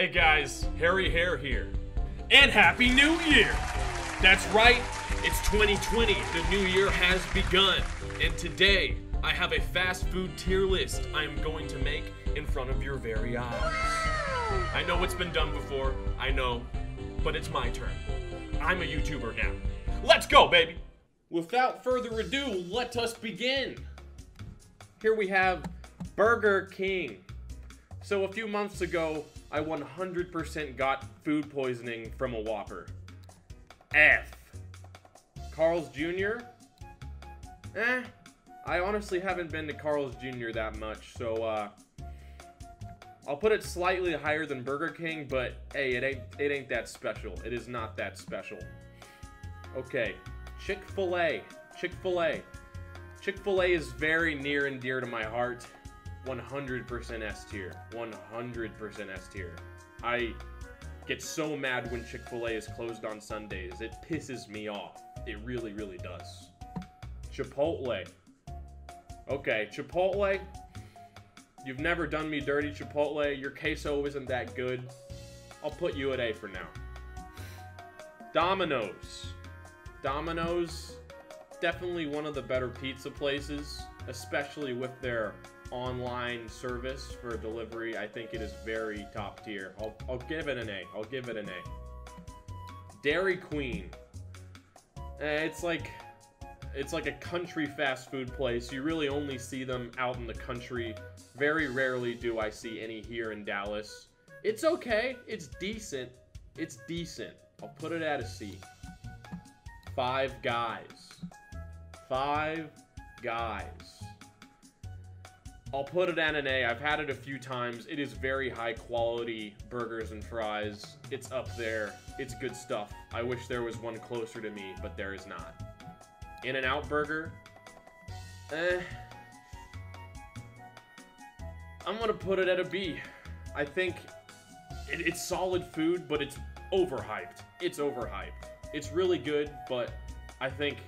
Hey guys, Hairy Hare here. And Happy New Year! That's right, it's 2020. The new year has begun. And today, I have a fast food tier list I am going to make in front of your very eyes. I know it's been done before, I know, but it's my turn. I'm a YouTuber now. Let's go, baby! Without further ado, let us begin. Here we have Burger King. So a few months ago, I 100% got food poisoning from a Whopper. F. Carl's Jr. Eh. I honestly haven't been to Carl's Jr. that much, so uh, I'll put it slightly higher than Burger King, but hey, it ain't it ain't that special. It is not that special. Okay, Chick-fil-A. Chick-fil-A. Chick-fil-A is very near and dear to my heart. 100% S tier. 100% S tier. I get so mad when Chick-fil-A is closed on Sundays. It pisses me off. It really, really does. Chipotle. Okay, Chipotle. You've never done me dirty, Chipotle. Your queso isn't that good. I'll put you at A for now. Domino's. Domino's, definitely one of the better pizza places, especially with their online service for delivery. I think it is very top tier. I'll, I'll give it an A. I'll give it an A. Dairy Queen. Eh, it's like it's like a country fast food place. You really only see them out in the country. Very rarely do I see any here in Dallas. It's okay. It's decent. It's decent. I'll put it at a C. Five Guys. Five Guys. I'll put it at an A. I've had it a few times. It is very high quality burgers and fries. It's up there. It's good stuff. I wish there was one closer to me, but there is not. In-N-Out Burger. Eh. I'm gonna put it at a B. I think it, it's solid food, but it's overhyped. It's overhyped. It's really good, but I think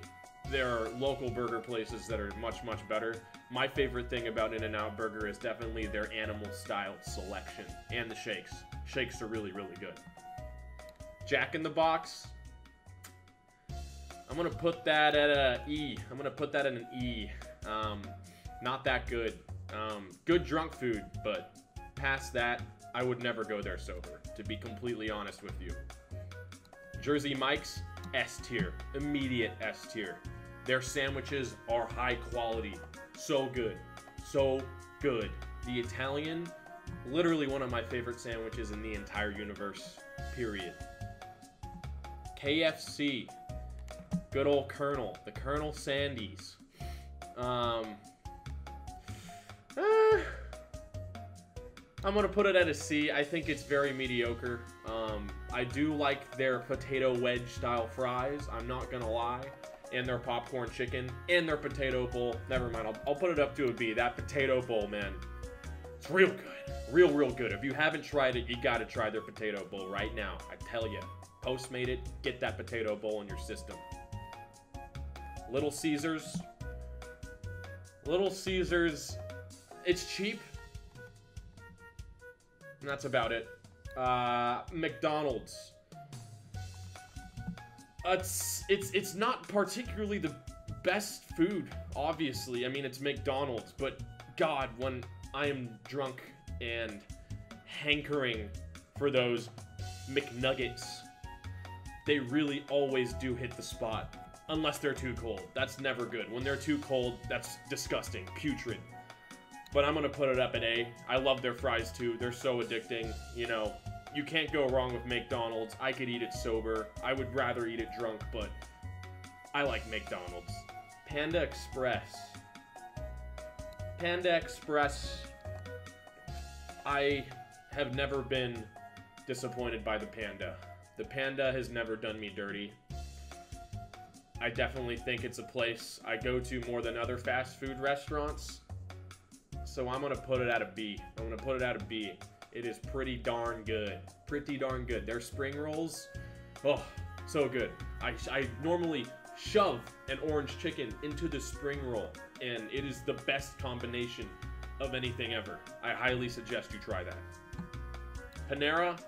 there are local burger places that are much, much better. My favorite thing about In-N-Out Burger is definitely their animal style selection and the shakes. Shakes are really, really good. Jack in the Box. I'm gonna put that at a E. I'm gonna put that at an E. Um, not that good. Um, good drunk food, but past that, I would never go there sober. To be completely honest with you. Jersey Mike's S tier, immediate S tier. Their sandwiches are high quality, so good, so good. The Italian, literally one of my favorite sandwiches in the entire universe. Period. KFC, good old Colonel, the Colonel Sanders. Um, eh, I'm gonna put it at a C. I think it's very mediocre. Um, I do like their potato wedge style fries. I'm not gonna lie, and their popcorn chicken and their potato bowl. Never mind. I'll, I'll put it up to a B. That potato bowl, man, it's real good. Real, real good. If you haven't tried it, you gotta try their potato bowl right now. I tell you. Postmate it. Get that potato bowl in your system. Little Caesars. Little Caesars. It's cheap. And that's about it. Uh, McDonald's. It's it's it's not particularly the best food, obviously. I mean, it's McDonald's, but God, when I am drunk and hankering for those McNuggets, they really always do hit the spot. Unless they're too cold. That's never good. When they're too cold, that's disgusting. Putrid. But I'm gonna put it up at A. I love their fries too. They're so addicting. You know, you can't go wrong with McDonald's. I could eat it sober. I would rather eat it drunk, but I like McDonald's. Panda Express. Panda Express. I have never been disappointed by the Panda. The Panda has never done me dirty. I definitely think it's a place I go to more than other fast food restaurants. So I'm to put it at a B. I'm to put it at a B. It is pretty darn good. Pretty darn good. Their spring rolls, oh, so good. I, I normally shove an orange chicken into the spring roll, and it is the best combination of anything ever. I highly suggest you try that. Panera.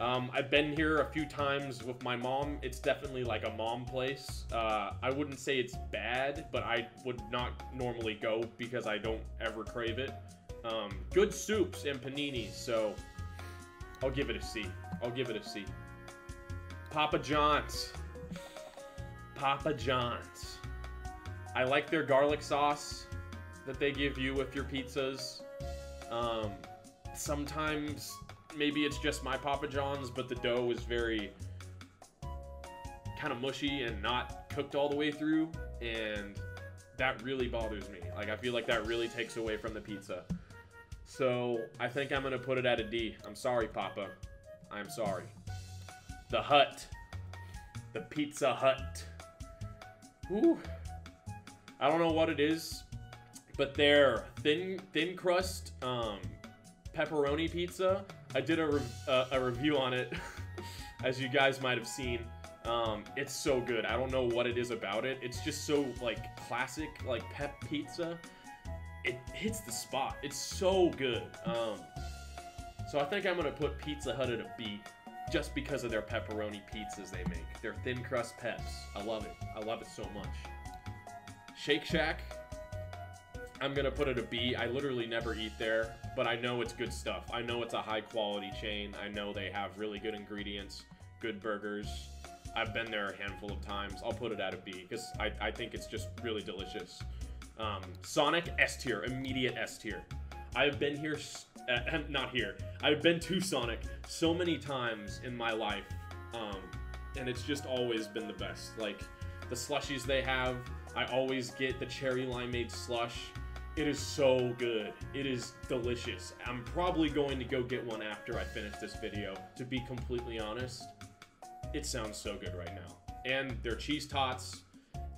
Um, I've been here a few times with my mom. It's definitely like a mom place. Uh, I wouldn't say it's bad, but I would not normally go because I don't ever crave it. Um, good soups and paninis, so I'll give it a C. I'll give it a C. Papa John's. Papa John's. I like their garlic sauce that they give you with your pizzas. Um, sometimes maybe it's just my Papa John's, but the dough is very kind of mushy and not cooked all the way through, and that really bothers me. Like I feel like that really takes away from the pizza. So I think I'm gonna put it at a D. I'm sorry, Papa. I'm sorry. The Hut. The Pizza Hut. Ooh. I don't know what it is, but their thin thin crust um, pepperoni pizza. I did a, re- a review on it, as you guys might have seen. Um, it's so good. I don't know what it is about it. It's just so like classic, like pep pizza. It hits the spot. It's so good. Um, so I think I'm gonna put Pizza Hut at a B, just because of their pepperoni pizzas they make. Their thin crust peps. I love it. I love it so much. Shake Shack. I'm gonna put it at a B. I literally never eat there, but I know it's good stuff. I know it's a high quality chain. I know they have really good ingredients, good burgers. I've been there a handful of times. I'll put it at a B because I, I think it's just really delicious. Um, Sonic S tier, immediate S tier. I've been here, uh, not here. I've been to Sonic so many times in my life, um, and it's just always been the best. Like the slushies they have, I always get the cherry limeade slush. It is so good. It is delicious. I'm probably going to go get one after I finish this video, to be completely honest. It sounds so good right now. And their cheese tots,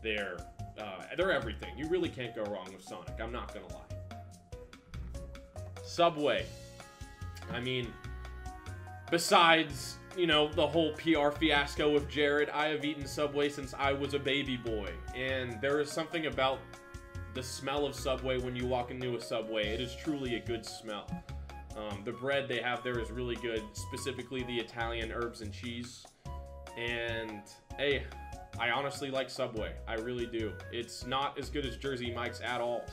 they're, uh, they're everything. You really can't go wrong with Sonic, I'm not gonna lie. Subway. I mean, besides, you know, the whole PR fiasco with Jared, I have eaten Subway since I was a baby boy. And there is something about the smell of Subway when you walk into a Subway. It is truly a good smell. Um, the bread they have there is really good, specifically the Italian herbs and cheese. And hey, I honestly like Subway. I really do. It's not as good as Jersey Mike's at all,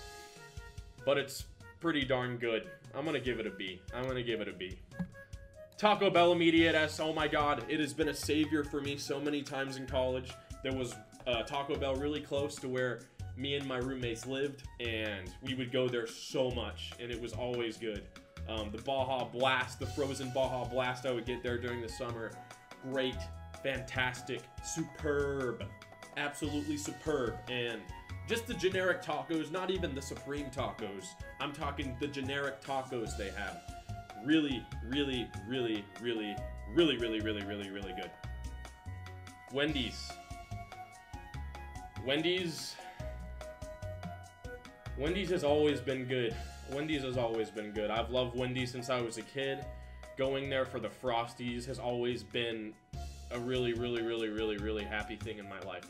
but it's pretty darn good. I'm gonna give it a B. I'm gonna give it a B. Taco Bell immediate S. Oh my god, it has been a savior for me so many times in college. There was uh, Taco Bell really close to where me and my roommates lived, and we would go there so much, and it was always good. Um, the Baja Blast, the frozen Baja Blast, I would get there during the summer. Great fantastic, superb, absolutely superb. And just the generic tacos, not even the supreme tacos. I'm talking the generic tacos they have. Really, really, really, really, really, really, really, really, really good. Wendy's. Wendy's. Wendy's has always been good. Wendy's has always been good. I've loved Wendy's since I was a kid. Going there for the Frosties has always been a really, really, really, really, really happy thing in my life.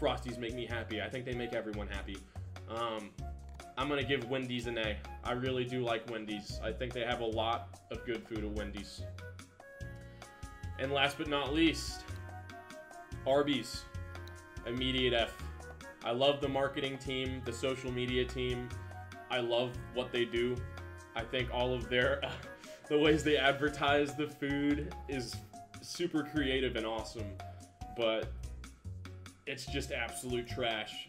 Frosties make me happy. I think they make everyone happy. Um, I'm gonna give Wendy's an A. I really do like Wendy's. I think they have a lot of good food at Wendy's. And last but not least, Arby's. Immediate F. I love the marketing team, the social media team. I love what they do. I think all of their the ways they advertise the food is super creative and awesome, but it's just absolute trash.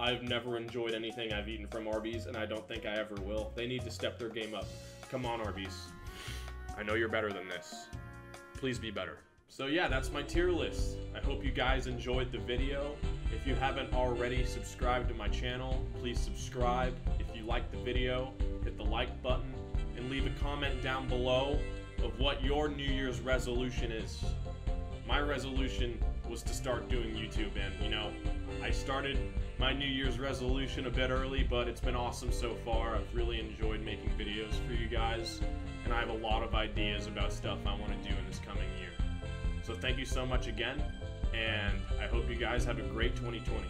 I've never enjoyed anything I've eaten from Arby's, and I don't think I ever will. They need to step their game up. Come on, Arby's. I know you're better than this. Please be better. So yeah, that's my tier list. I hope you guys enjoyed the video. If you haven't already subscribed to my channel, please subscribe. If you liked the video, hit the like button and leave a comment down below of what your New Year's resolution is. My resolution was to start doing YouTube, and you know, I started my New Year's resolution a bit early, but it's been awesome so far. I've really enjoyed making videos for you guys, and I have a lot of ideas about stuff I want to do in this coming year. So thank you so much again, and I hope you guys have a great 2020.